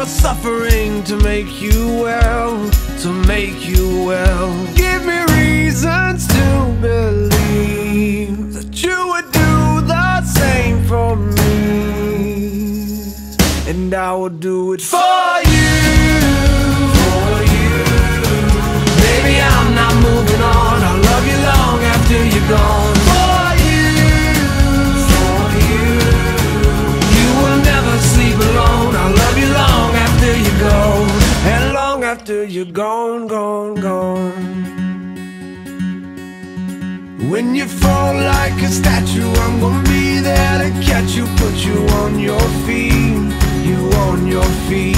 your suffering to make you well To make you well. Give me reasons to believe That you would do the same for me. And I will do it for you For you. Baby, I'm not moving on you're gone, gone, gone when you fall like a statue, I'm gonna be there to catch you, put you on your feet, you on your feet.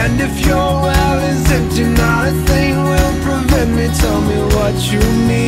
And if your well is empty, not a thing will prevent me. Tell me what you need,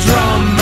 drum,